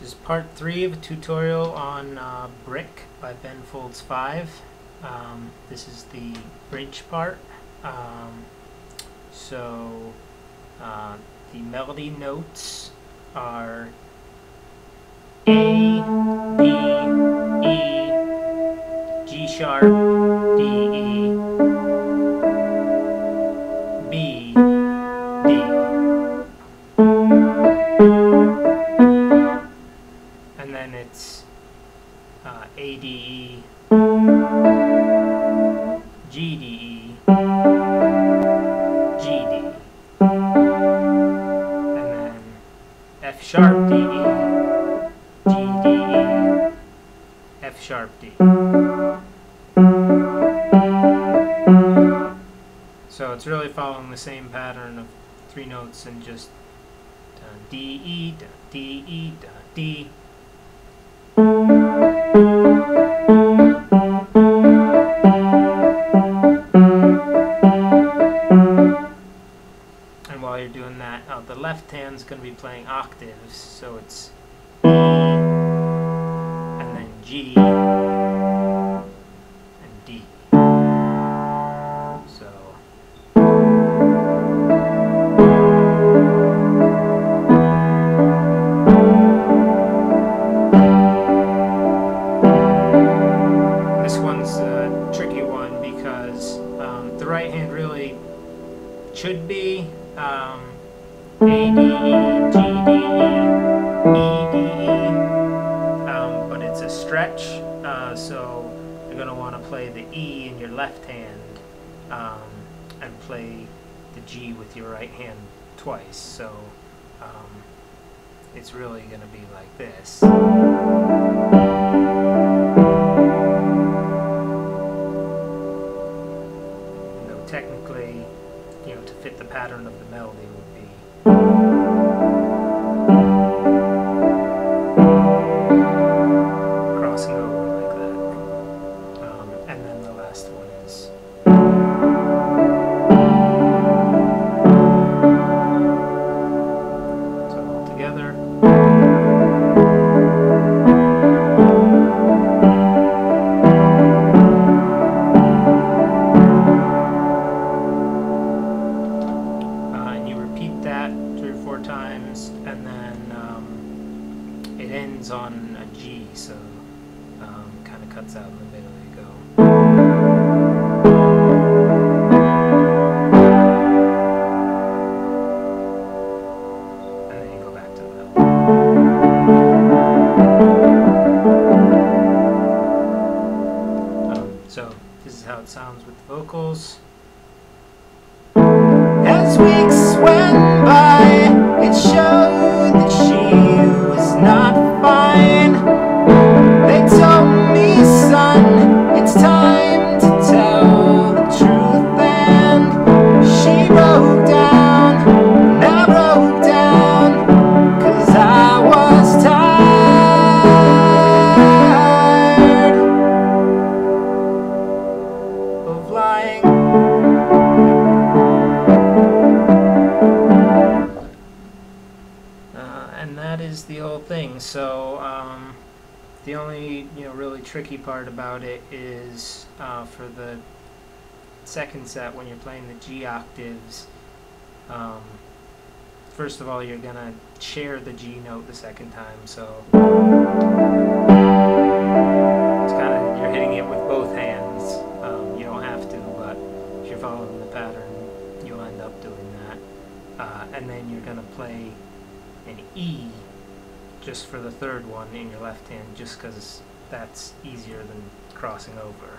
This is part three of a tutorial on uh, Brick by Ben Folds 5. Um, this is the bridge part. Um, so uh, the melody notes are A, A, D, E, G, D, E, G, D. And then F sharp, D, E, G, D, E, F sharp, D. So it's really following the same pattern of three notes and just uh, D, E, D, E, D. And while you're doing that, uh, the left hand's going to be playing octaves, so it's E, and then G, should be um, A, D, G, D, D, um, but it's a stretch, uh, so you're going to want to play the E in your left hand um, and play the G with your right hand twice. So um, it's really going to be like this. Pattern of the melody would be crossing over like that. Um, and then the last one is so together. Ends on a G, so um, kind of cuts out in the middle. You go. And then you go back to melody. Um, so this is how it sounds with the vocals. As weeks went by, thing. So um, the only you know really tricky part about it is uh, for the second set when you're playing the G octaves. Um, first of all, you're gonna share the G note the second time, so it's kind of you're hitting it with both hands. Um, you don't have to, but if you're following the pattern, you'll end up doing that. Uh, and then you're gonna play an E just for the third one in your left hand, just because that's easier than crossing over.